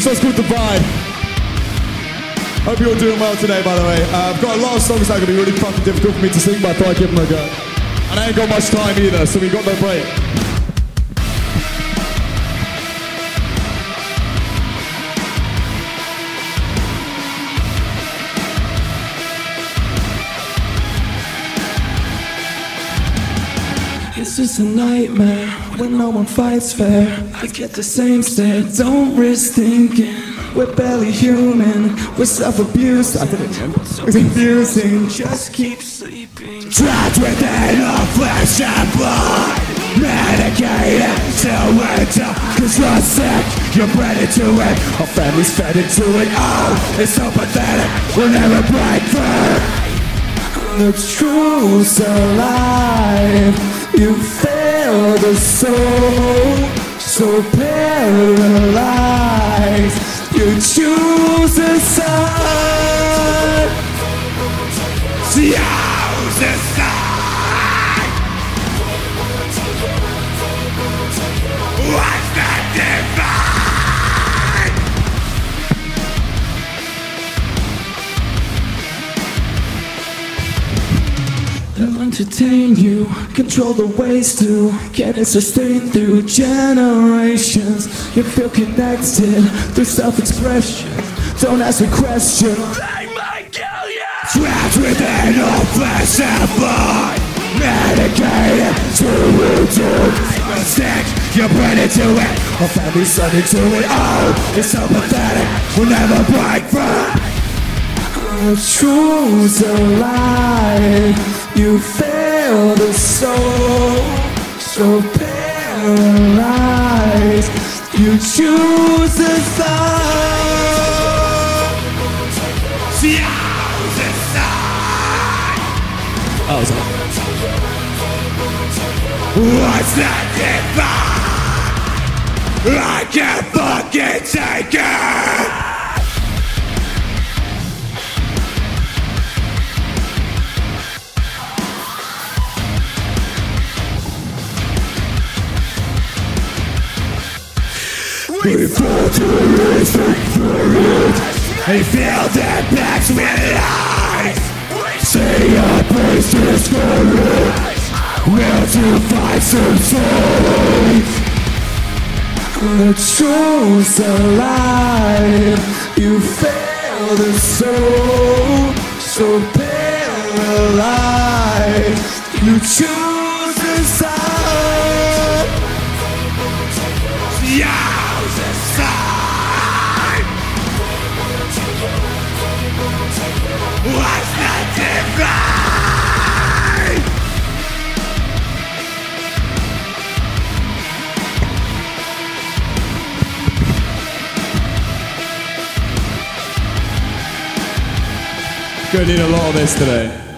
This one's called Divide. Hope you're doing well today, by the way. Uh, I've got a lot of songs that are going to be really fucking difficult for me to sing, but I thought I'd give them a go. And I ain't got much time either, so we got no break. It's just a nightmare when no one fights fair. I get the same stare, don't risk thinking. We're barely human, we're self-abused. I did it again. It's confusing, just keep sleeping. Trapped within a flesh and blood Medicated till we're Cause you're sick, you're bred into it Our family's fed into it Oh, it's so pathetic We'll never break through The truth's alive. You fail the soul, so paralyzed. You choose a side. Choose They'll entertain you, control the ways to get it sustained through generations. You feel connected through self-expression. Don't ask a question. They might kill you. Trapped within a flesh and blood Medicated to routine Sick, you're bred into it Our family's son into it Oh, it's so pathetic We'll never break free The truth's alive. You fail the soul, so paralyzed. You choose the side. Choose a side was it. What's that divide? I can't fucking take it We fall to everything for it They fill their backs with lies Say a place score it Where to find some souls The truth's alive. You fail the soul, so paralyzed. You choose Gonna need a lot of this today.